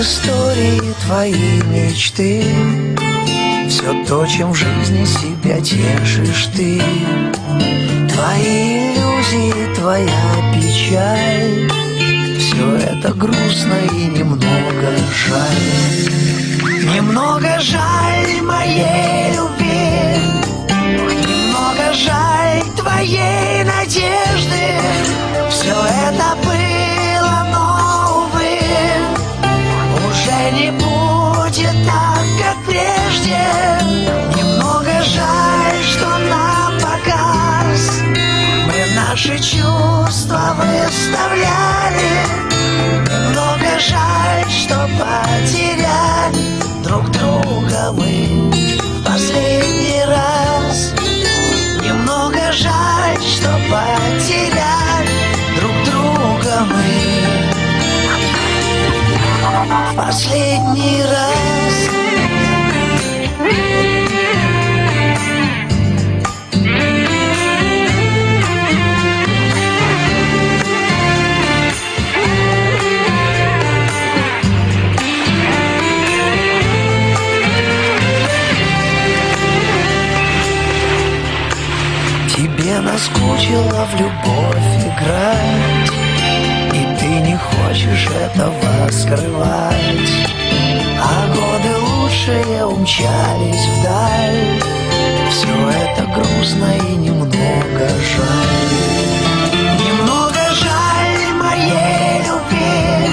истории твои мечты. Все то, чем в жизни себя тешишь ты. Твои иллюзии, твоя печаль. Все это грустно и немного жаль. Немного жаль как прежде. Немного жаль, что на показ Мы наши чувства выставляли. Немного жаль, что потеряли друг друга мы наскучило в любовь играть И ты не хочешь этого скрывать. А годы лучшие умчались вдаль Все это грустно и немного жаль. Немного жаль моей любви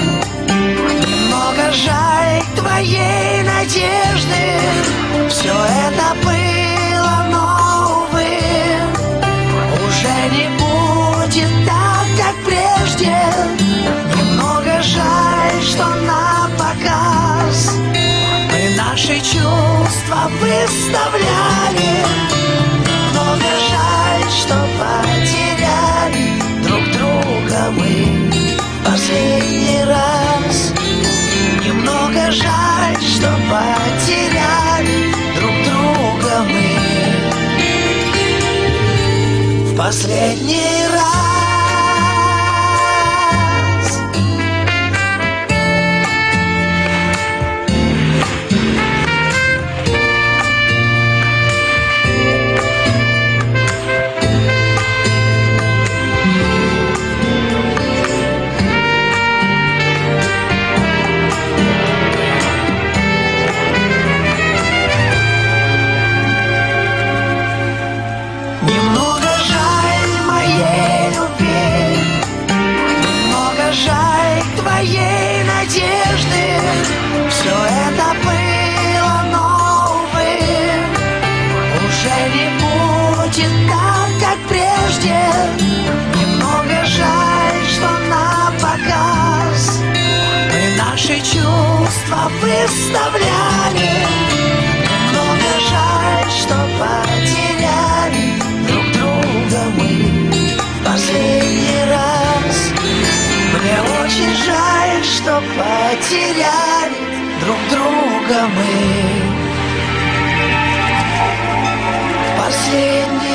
Немного жаль твоей надежды. Все это выставляли Немного жаль, что потеряли. Друг друга мы последний раз. Немного жаль, что потеряли друг друга мы. В последний раз. Чувства выставляли. Немного жаль, что потеряли друг друга мы в последний раз. Мне очень жаль, что потеряли друг друга мы в последний